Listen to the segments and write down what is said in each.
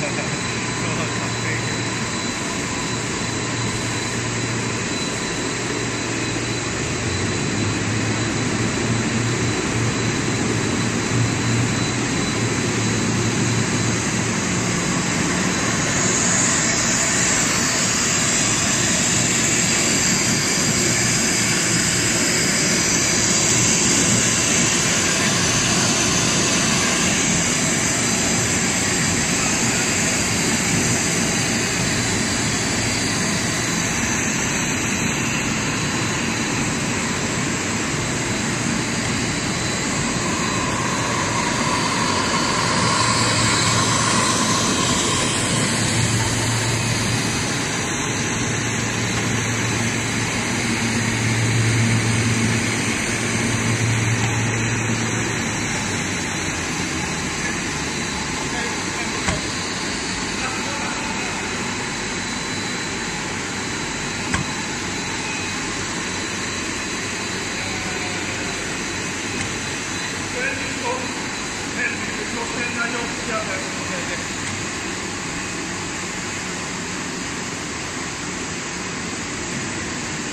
はい。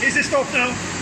Is it stopped now?